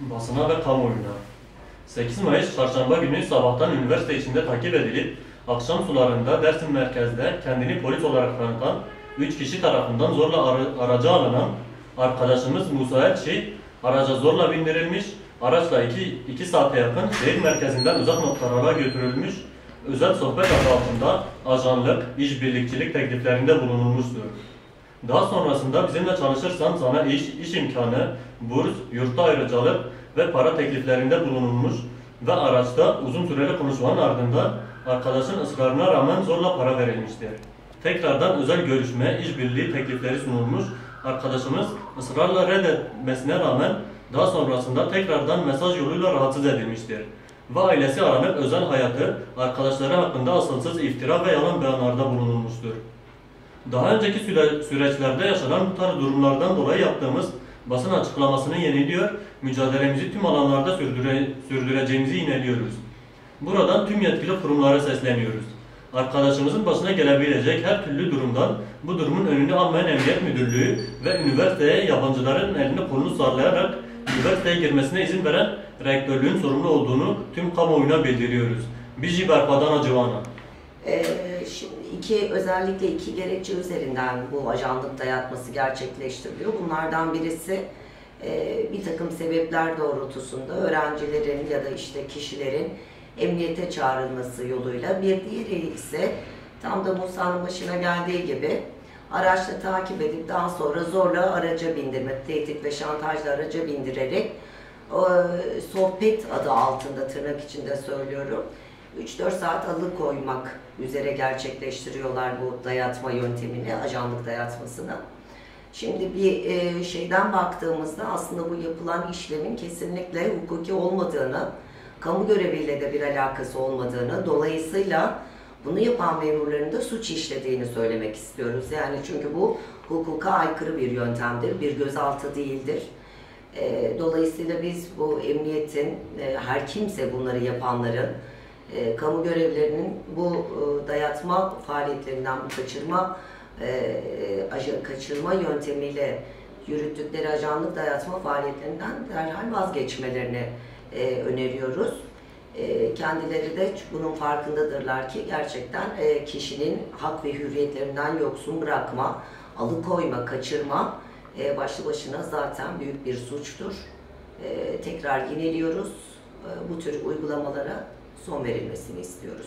basına ve kamuoyuna. 8 Mayıs çarşamba günü sabahtan üniversite içinde takip edilip akşam sularında Dersim merkezde kendini polis olarak tanıtan 3 kişi tarafından zorla ara- araca alınan arkadaşımız Musa Elçi araca zorla bindirilmiş, araçla 2, 2 saate yakın şehir merkezinden uzak noktalara götürülmüş, özel sohbet adı altında ajanlık, işbirlikçilik tekliflerinde bulunulmuştur. Daha sonrasında bizimle çalışırsan sana iş, iş imkanı, burs, yurtta ayrıcalık ve para tekliflerinde bulunulmuş ve araçta uzun süreli konuşmanın ardından arkadaşın ısrarına rağmen zorla para verilmiştir. Tekrardan özel görüşme, işbirliği teklifleri sunulmuş. Arkadaşımız ısrarla reddetmesine rağmen daha sonrasında tekrardan mesaj yoluyla rahatsız edilmiştir. Ve ailesi aranıp özel hayatı, arkadaşları hakkında asılsız iftira ve yalan beyanlarda bulunulmuştur. Daha önceki süre- süreçlerde yaşanan bu tarz durumlardan dolayı yaptığımız basın açıklamasını yeniliyor, mücadelemizi tüm alanlarda sürdüre, sürdüreceğimizi ineliyoruz. Buradan tüm yetkili kurumlara sesleniyoruz. Arkadaşımızın başına gelebilecek her türlü durumdan bu durumun önünü almayan Emniyet Müdürlüğü ve üniversiteye yabancıların elini kolunu sallayarak üniversiteye girmesine izin veren rektörlüğün sorumlu olduğunu tüm kamuoyuna bildiriyoruz. Biji Berpadan Acıvana. Ee, şimdi iki özellikle iki gerekçe üzerinden bu ajanlık dayatması gerçekleştiriliyor. Bunlardan birisi e, bir takım sebepler doğrultusunda öğrencilerin ya da işte kişilerin emniyete çağrılması yoluyla bir diğeri ise tam da Musa'nın başına geldiği gibi araçla takip edip daha sonra zorla araca bindirme, tehdit ve şantajla araca bindirerek e, sohbet adı altında tırnak içinde söylüyorum 3-4 saat alıkoymak üzere gerçekleştiriyorlar bu dayatma yöntemini, ajanlık dayatmasını. Şimdi bir e, şeyden baktığımızda aslında bu yapılan işlemin kesinlikle hukuki olmadığını, kamu göreviyle de bir alakası olmadığını, dolayısıyla bunu yapan memurların da suç işlediğini söylemek istiyoruz. Yani çünkü bu hukuka aykırı bir yöntemdir, bir gözaltı değildir. E, dolayısıyla biz bu emniyetin, e, her kimse bunları yapanların, e, kamu görevlerinin bu e, dayatma faaliyetlerinden, bu kaçırma e, kaçırma yöntemiyle yürüttükleri ajanlık dayatma faaliyetlerinden derhal vazgeçmelerini e, öneriyoruz. E, kendileri de bunun farkındadırlar ki gerçekten e, kişinin hak ve hürriyetlerinden yoksun bırakma, alıkoyma, kaçırma e, başlı başına zaten büyük bir suçtur. E, tekrar yineliyoruz. E, bu tür uygulamalara son verilmesini istiyoruz.